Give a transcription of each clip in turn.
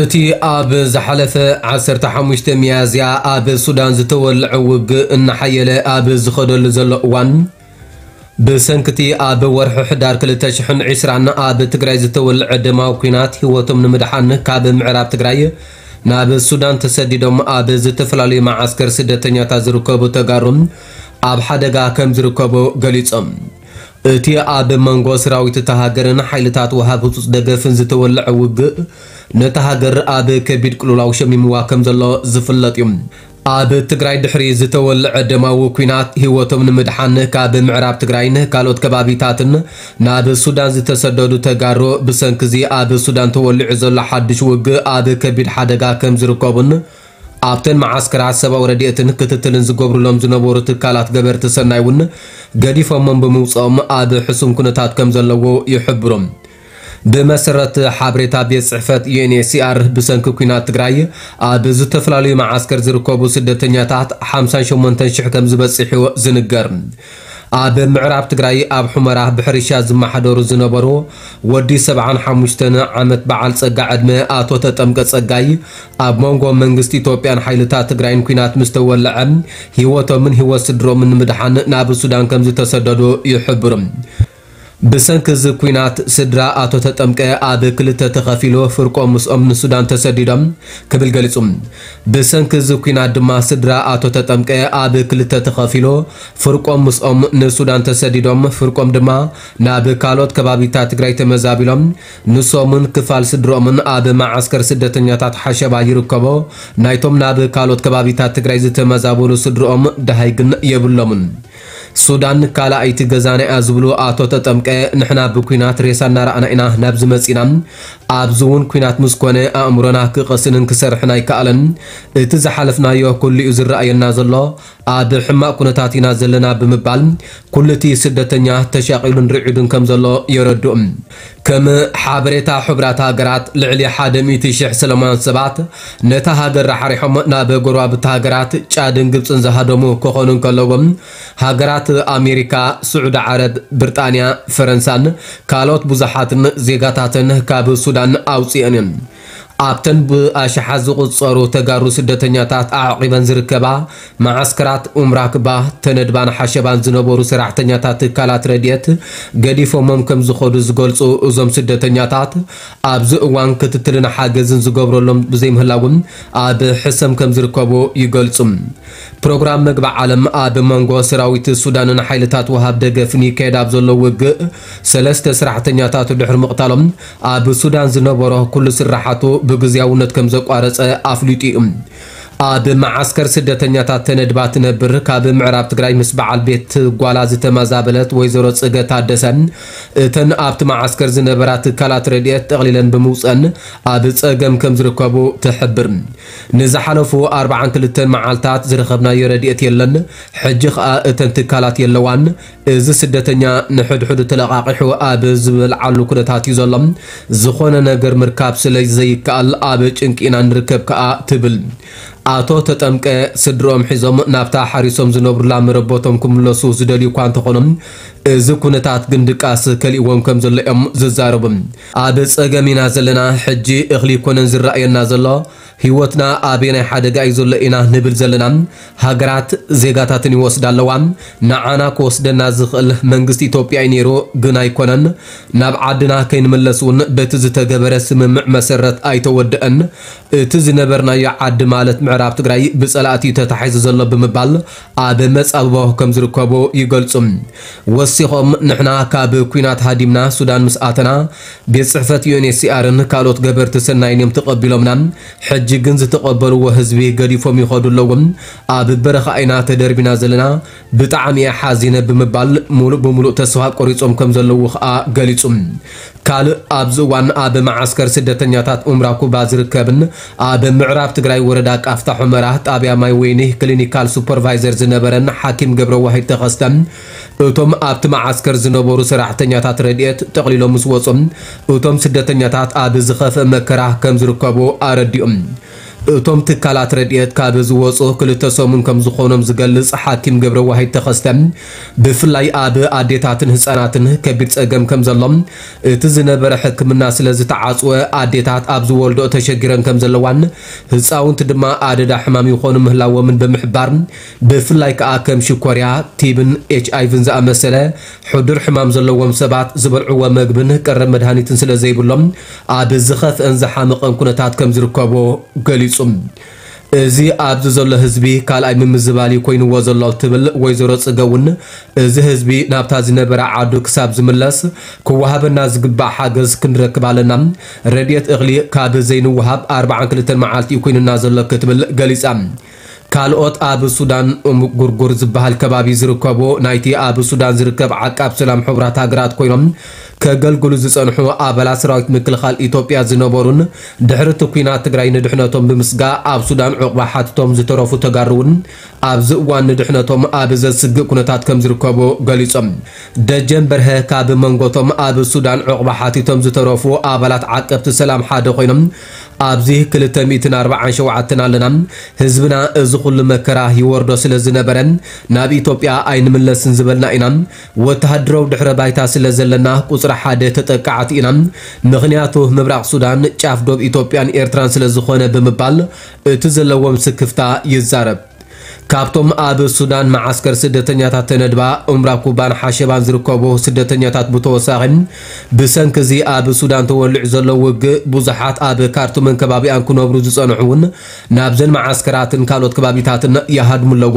እቲ ኣብ ዝሓለፈ 15 ሚያዝያ ኣብ ሱዳን ዝተወልዐ ውግእ እናሓየለ ኣብ ዝኸደሉ ዘሎ እዋን ብሰንኪቲ ኣብ ወርሒ ሕዳር 2020 ኣብ ትግራይ ዝተወልዐ ደማዊ ኩናት ህይወቶም ንምድሓን ካብ ምዕራብ ትግራይ ናብ ሱዳን ተሰዲዶም ኣብ ዝተፈላለዩ ማዓስከር ስደተኛታት ዝርከቡ ተጋሩም ኣብ ሓደጋ ከም ዝርከቡ ገሊፆም እቲ ኣብ መንጎ ሰራዊት እታ ሃገርን ሓይልታት ወሃብ ህፁፅ ደገፍን ዝተወልዐ ውግእ ነታ ሃገር ኣብ ከቢድ ቅልውላው ሸሚምዋ ከም ዘሎ ዝፍለጥ እዩ። ኣብ ትግራይ ድሕሪ ዝተወልዐ ደማዊ ኩናት ህይወቶም ንምድሓን ካብ ምዕራብ ትግራይን ካልኦት ከባቢታትን ናብ ሱዳን ዝተሰደዱ ተጋሩ ብሰንኪ እዚ ኣብ ሱዳን ተወሊዑ ዘሎ ሓድሽ ውግእ ኣብ ከቢድ ሓደጋ ከም ዝርከቡን ኣብተን ማዓስከራት ሰብኣዊ ረድኤትን ክትትልን ዝገብሩሎም ዝነበሩ ትካላት ገበርቲ ሰናይ እውን ገዲፎሞም ብምውፅኦም ኣብ ሕሱም ኩነታት ከም ዘለዎ ይሕብሮም። ብመሰረት ሓበሬታ ቤት ፅሕፈት ዩኤንኤችሲአር ብሰንኪ ኩናት ትግራይ ኣብ ዝተፈላለዩ ማዓስከር ዝርከቡ ስደተኛታት 58000 ከም ዝበፅሑ ዝንገር ኣብ ምዕራብ ትግራይ ኣብ ሑመራ ብሕርሻ ዝመሓደሩ ዝነበሩ ወዲ 75 ዓመት በዓል ፀጋ ዕድመ ኣቶ ተጠምቀ ፀጋይ ኣብ መንጎ መንግስቲ ኢትዮጵያን ሓይልታት ትግራይን ኩናት ምስ ተወልዐ ሂወቶምን ሂወት ስድሮምን ንምድሓን ናብ ሱዳን ከም ዝተሰደዱ ይሕብሩ ብሰንኪ ኩናት ስድራ ኣቶ ተጠምቀ ኣብ ክልተ ተኸፊሉ ፍርቆም ምስኦም ንሱዳን ተሰዲዶም ክብል ገሊጹ ብሰንኪ ኩናት ድማ ስድራ ኣቶ ተጠምቀ ኣብ ክልተ ተኸፊሉ ፍርቆም ምስኦም ንሱዳን ተሰዲዶም ፍርቆም ድማ ናብ ካልኦት ከባቢታት ትግራይ ተመዛቢሎም ንሶምን ክፋል ስድሮምን ኣብ ማዓስከር ስደተኛታት ሓሸባ ይርከቦ ናይቶም ናብ ካልኦት ከባቢታት ትግራይ ዝተመዛበሉ ስድሮኦም ደሃይ ግን የብሎምን ሱዳን ካልኣይቲ ገዛና እያ ዝብሉ ኣቶ ተጠምቀ ንሕና ብኩናት ሬሳ እናረኣና ኢና ናብዚ መፂና ኣብዚ እውን ኩናት ምስ ኮነ ኣእምሮና ክቐስንን ክሰርሕን ኣይከኣለን እቲ ዝሓለፍናዮ ኩሉ እዩ ዝረኣየና ዘሎ ኣብ ሕማቅ ኩነታት ኢና ዘለና ብምባል ኩሉ እቲ ስደተኛ ተሻቂሉን ርዒዱን ከም ዘሎ የረድኡ ከም ሓበሬታ ሕቡራት ሃገራት ልዕሊ 100,000 ሰለማውያን ሰባት ነታ ሃገር ራሓሪሖም ናብ ጎረባብቲ ሃገራት ጫድን ግብፅን ዝሃደሙ ክኾኑ ከለዎም ሃገራት ኣሜሪካ፣ ስዑድ ዓረብ፣ ብሪጣንያ፣ ፈረንሳን ካልኦት ብዙሓትን ዜጋታትን ካብ ሱዳን ኣውፂአን እየን ኣብተን ብኣሽሓት ዝቁፀሩ ተጋሩ ስደተኛታት ኣዕቂበን ዝርከባ ማዓስከራት ኡምራክባ ተነድባን ሓሸባን ዝነበሩ ሰራሕተኛታት ትካላት ረድኤት ገዲፎሞም ከም ዝኸዱ ዝገልፁ እዞም ስደተኛታት ኣብዚ እዋን ክትትልን ሓገዝን ዝገብረሎም ብዘይምህላውን ኣብ ሕሰም ከም ዝርከቡ ይገልፁ ፕሮግራም መግቢ ዓለም ኣብ መንጎ ሰራዊት ሱዳንን ሓይልታት ወሃብ ደገፍን ይካየድ ኣብ ዘሎ ውግእ። ሰለስተ ሰራሕተኛታት ድሕሪ ምቕታሎም ኣብ ሱዳን ዝነበሮ ኩሉ ስራሓቱ ብግዝያውነት ከም ዘቋረፀ ኣፍሊጡ እዩ ኣብ ማዓስከር ስደተኛታት ተነድባ ትነብር ካብ ምዕራብ ትግራይ ምስ በዓል ቤት ጓላ ዝተመዛበለት ወይዘሮ ፅገ ታደሰ እተን ኣብቲ ማዓስከር ዝነበራ ትካላት ረድኤት ጠቕሊለን ብምውፀን ኣብ ፀገም ከም ዝርከቡ ትሕብር። ንዝሓለፉ 42 መዓልታት ዝረኸብናዮ ረድኤት የለን። ሕጂ ከዓ እተን ትካላት የለዋን። እዚ ስደተኛ ንሕድሕዱ ተለቃቂሑ ኣብ ዝበልዓሉ ኩነታት እዩ ዘሎ። ዝኾነ ነገር ምርካብ ስለ ዘይከኣል ኣብ ጭንቂ ኢና ንርከብ ከዓ ትብል ኣቶ ተጠምቀ ስድሮም ሒዞም ናብታ ሓሪሶም ዝነብሩላ መረቦቶም ክምለሱ ዝደልዩ እኳ እንተኾኖም እዚ ኩነታት ግን ድቃስ ከሊእዎም ከም ዘሎ እዮም ዝዛረቡ ኣብ ፀገም ኢና ዘለና ሕጂ እኽሊ ኮነን ዝረኣየና ዘሎ ሂወትና ኣበይ ናይ ሓደጋ እዩ ዘሎ ኢና ንብል ዘለና ሃገራት ዜጋታትን ይወስዳ ኣለዋ ንዓና ክወስደና ዝኽእል መንግስቲ ኢትዮጵያ እዩ ነይሩ ግን ኣይኮነን። ናብ ዓድና ከይንመለስ እውን በቲ ዝተገበረ ስምምዕ መሰረት ኣይተወድአን። እቲ ዝነበርናዮ ዓዲ ማለት ምዕራብ ትግራይ ብፀላእቲ ተታሒዙ ዘሎ ብምባል ኣብ መፃብቦ ከም ዝርከቡ ይገልፁ ወሲኾም ንሕና ካብ ኩናት ሃዲምና ሱዳን ምስ ኣተና ቤት ፅሕፈት ዩኤንኤችሲአርን ካልኦት ገበርቲ ሰናይን እዮም ተቐቢሎምና ሕጂ ግን ዝተቐበልዎ ህዝቢ ገዲፎም ይኸዱ ኣለዎም ኣብ በረኻ ኢና ተደርቢና ዘለና ብጣዕሚ እየ ሓዚነ ብምባል ሙሉእ ብምሉእ ተስፋ ቆሪፆም ከም ዘለዉ ከዓ ገሊፁ ካልእ ኣብዚ እዋን ኣብ ማዓስከር ስደተኛታት ኡምራ ኩባ ዝርከብን ኣብ ምዕራብ ትግራይ ወረዳ ቃፍታ ሑመራ ጣብያ ማይ ወይኒ clinical supervisor ዝነበረን ሓኪም ገብረ ዋሂድ ተኸስተን እቶም ኣብቲ ማዓስከር ዝነበሩ ሰራሕተኛታት ረድኤት ጠቕሊሎም ምስ ወፁም እቶም ስደተኛታት ኣብ ዝኸፍአ መከራ ከም ዝርከቡ ኣረዲኦም እቶም ትካላት ረድኤት ካብ ዝወፁ ክልተ ሰሙን ከም ዝኾኖም ዝገልጽ ሓኪም ገብረ ዋሂድ ተኸስተ ብፍላይ ኣብ ኣዴታትን ህፃናትን ከቢድ ፀገም ከም ዘሎም እቲ ዝነበረ ሕክምና ስለ ዝተዓፅወ ኣዴታት ኣብ ዝወልዶ ተሸጊረን ከም ዘለዋን ህፃውንቲ ድማ ኣደዳ ሕማም ይኾኑ ምህላዎምን ብምሕባር ብፍላይ ከዓ ከም ሽኮርያ ቲብን ኤች ኣይቪን ዝኣመሰለ ሕዱር ሕማም ዘለዎም ሰባት ዝበልዕዎ መግብን ቀረብ መድሃኒትን ስለ ዘይብሎም ኣብ ዝኸፍአን ዝሓመቐን ኩነታት ከም ዝርከቦ ገሊጹ እዚ ኣብዚ ዘሎ ህዝቢ ካልኣይ ምምዝባሊ ኮይንዎ ዘሎ ትብል ወይዘሮ ፅገውን እዚ ህዝቢ ናብታ ዝነበረ ዓዱ ክሳብ ዝምለስ ክወሃበና ዝግባእ ሓገዝ ክንረክብ ኣለና። ረድኤት እኽሊ ካብ ዘይንወሃብ 42 መዓልቲ ኮይኑና ዘሎ ክትብል ገሊፃ ካልኦት ኣብ ሱዳን ጉርጉር ዝበሃል ከባቢ ዝርከቡ ናይቲ ኣብ ሱዳን ዝርከብ ዓቃብ ሰላም ሕቡራት ሃገራት ኮይኖም ከገልግሉ ዝፀንሑ ኣባላት ሰራዊት ምክልኻል ኢትዮጵያ ዝነበሩን ድሕሪ እቲ ኩናት ትግራይ ንድሕነቶም ብምስጋእ ኣብ ሱዳን ዕቑባ ሓቲቶም ዝተረፉ ተጋሩ እውን ኣብዚ እዋን ንድሕነቶም ኣብ ዘስግእ ኩነታት ከም ዝርከቡ ገሊፆም ደጀን በርሀ ካብ መንጎቶም ኣብ ሱዳን ዕቑባ ሓቲቶም ዝተረፉ ኣባላት ዓቀብቲ ሰላም ሓደ ኮይኖም ኣብዚ 247 ኣለና ህዝብና እዚ ኩሉ መከራ ይወርዶ ስለ ዝነበረ ናብ ኢትዮጵያ ኣይንምለስን ዝበልና ኢና። ወተሃደራዊ ድሕረ ባይታ ስለ ዘለና ቁፅሪ ሓደ ተጠቃዕቲ ኢና። ምክንያቱ ምብራቅ ሱዳን ጫፍ ዶብ ኢትዮጵያን ኤርትራን ስለ ዝኾነ ብምባል እቲ ዘለዎም ስክፍታ ይዛረብ ካብቶም ኣብ ሱዳን መዓስከር ስደተኛታት ተነድባ እምራ ኩባን ሓሸባን ዝርከቡ ስደተኛታት ብተወሳኺ ብሰንኪ እዚ ኣብ ሱዳን ተወልዑ ዘሎ ውግእ ብዙሓት ኣብ ካርቱምን ከባቢኣን ክነብሩ ዝፀንሑ እውን ናብዘን መዓስከራትን ካልኦት ከባቢታትን ይሃድሙ ኣለዉ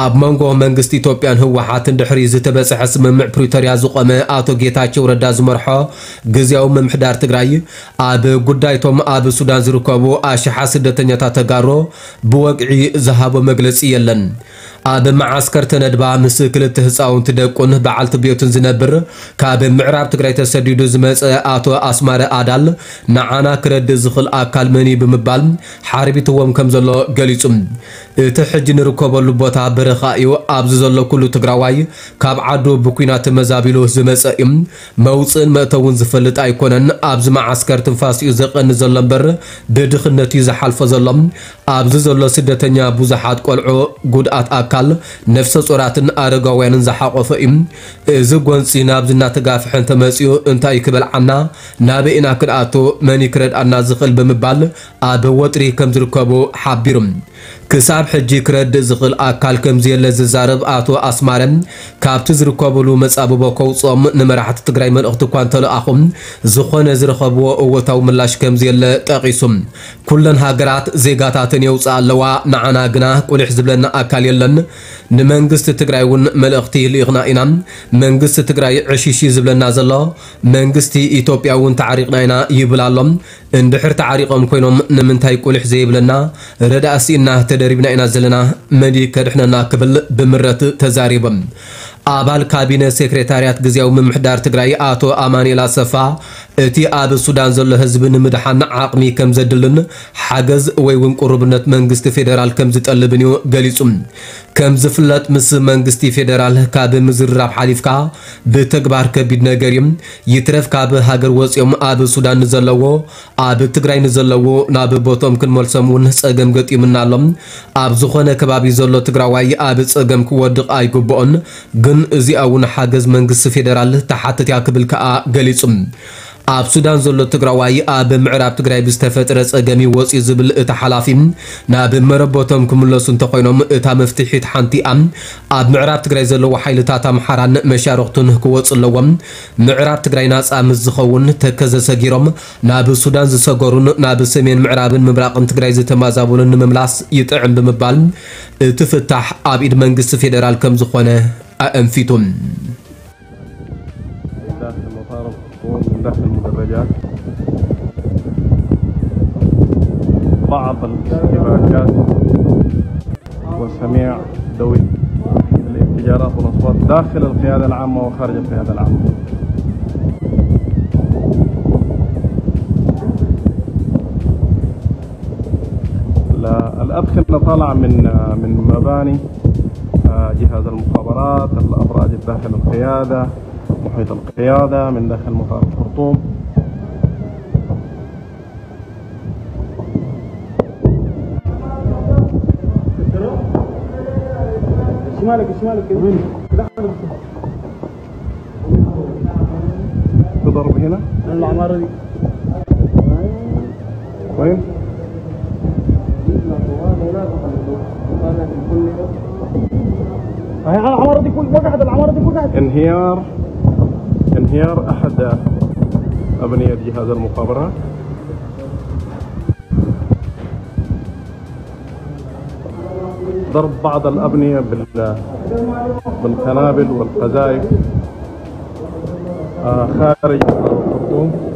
ኣብ መንጎ መንግስቲ ኢትዮጵያን ህወሓትን ድሕሪ ዝተበፅሐ ስምምዕ ፕሪቶርያ ዝቆመ ኣቶ ጌታቸው ረዳ ዝመርሖ ግዝያዊ ምምሕዳር ትግራይ ኣብ ጉዳይቶም ኣብ ሱዳን ዝርከቡ ኣሽሓ ስደተኛታት ተጋሮ ብወግዒ ዝሃቦ መግለፂ የለን። ኣብ መዓስከር ተነድባ ምስ ክልተ ህፃውንቲ ደቁን በዓልቲ ቤቱን ዝነብር ካብ ምዕራብ ትግራይ ተሰዲዱ ዝመፀ ኣቶ ኣስማረ ኣዳል ንዓና ክረድእ ዝኽእል ኣካል መኒ ብምባል ሓርቢትዎም ከም ዘሎ ገሊጹ እቲ ሕጂ ንርከበሉ ቦታ በረኻ እዩ። ኣብዚ ዘሎ ኩሉ ትግራዋይ ካብ ዓዱ ብኩናት ተመዛቢሉ ዝመፀ እዩ። መውፅእን መእተውን ዝፈልጥ ኣይኮነን። ኣብዚ መዓስከር ትንፋስ እዩ ዘቐኒ ዘሎ እምበር። ብድኽነት እዩ ዝሓልፎ ዘሎ። ኣብዚ ዘሎ ስደተኛ ብዙሓት ቆልዑ ጉድኣት ኣካል ነፍሰ ጾራትን ኣረጋውያንን ዝሓቆፈ እዩ። እዚ ጎንፂ ናብዚ እናተጋፍሐን ተመፂኡ እንታይ ክበልዓና ናበኢና ክንኣቶ መን ክረድኣና ዝኽእል ብምባል? ኣብ ወጥሪ ከም ዝርከቡ ሓቢሩ ክሳብ ሕጂ ክረድእ ዝኽእል ኣካል ከምዝየለ ዝዛረብ ኣቶ ኣስማረም ካብቲ ዝርከበሉ መፃብቦ ከውፅኦም ንመራሕቲ ትግራይ መልእኽቲ እኳ እንተለኣኹም ዝኾነ ዝረኸብዎ እወታዊ ምላሽ ከምዝየለ ጠቒሱ ኩለን ሃገራት ዜጋታትን የውፅእ ኣለዋ። ንዓና ግና ቁልሕ ዝብለና ኣካል የለን። ንመንግስቲ ትግራይ እውን መልእኽቲ ልኢኽና ኢና። መንግስቲ ትግራይ ዕሽሽ ዝብለና ዘሎ። መንግስቲ ኢትዮጵያ እውን ተዓሪቕና ኢና ይብል ኣሎም እንድሕር ተዓሪቖም ኮይኖም ንምንታይ ቁልሕ ዘይብለና? ረዳእሲእና ተደሪብና ኢና ዘለና መዲ ከድሕነና ክብል ብምረት ተዛሪቦም ኣባል ካቢነ ሴክሬታርያት ግዜያዊ ምምሕዳር ትግራይ ኣቶ ኣማኒኤል ኣሰፋ እቲ ኣብ ሱዳን ዘሎ ህዝቢ ንምድሓን ዓቕሚ ከም ዘድልን ሓገዝ ወይ እውን ቁርብነት መንግስቲ ፌደራል ከም ዝጠልብን እዩ ገሊጹ ከም ዝፍለጥ ምስ መንግስቲ ፌደራል ካብ ምዝርራብ ሓሊፍካ ብተግባር ከቢድ ነገር እዩ ይትረፍ ካብ ሃገር ወፂኦም ኣብ ሱዳን ንዘለዎ ኣብ ትግራይ ንዘለዎ ናብ ቦቶም ክንመልሶም እውን ፀገም ገጢሙና ኣሎም። ኣብ ዝኾነ ከባቢ ዘሎ ትግራዋይ ኣብ ፀገም ክወድቕ ኣይግብኦን። ግን እዚኣ እውን ሓገዝ መንግስቲ ፌደራል ተሓትት እያ ክብል ከዓ ገሊጹ ኣብ ሱዳን ዘሎ ትግራዋይ ኣብ ምዕራብ ትግራይ ብዝተፈጥረ ፀገሚ ወፂኡ ዝብል እቲ ሓላፊ ናብ መረቦቶም ክምለሱ እንተኮይኖም እታ መፍትሒት ሓንቲ እያ ኣብ ምዕራብ ትግራይ ዘለዎ ሓይልታት ኣምሓራን መሻርክቱን ክወፁ ኣለዎም ምዕራብ ትግራይ ናፃ ምስ ዝኸውን ተከዘ ሰጊሮም ናብ ሱዳን ዝሰገሩን ናብ ሰሜን ምዕራብን ምብራቅን ትግራይ ዝተመዛበሉን ንምምላስ ይጥዕም ብምባል እቲ ፍታሕ ኣብ ኢድ መንግስቲ ፌደራል ከም ዝኾነ ኣእንፊቱም داخل المدرجات بعض الاشتباكات وسميع دوي الانفجارات والأصوات داخل القيادة العامة وخارج القيادة العامة. الادخنه طالعه من من مباني آه، جهاز المخابرات الأبراج داخل القيادة محيط القيادة من داخل مطار الخرطوم. شمالك شمالك. بضرب هنا؟ العمارة دي. وين؟ هاي العمارة دي كل وقعت العمارة دي كلها. انهيار. انهيار أحد أبنية جهاز المخابرات ضرب بعض الأبنية بال بالقنابل والقذائف. آه، خارج الخرطوم.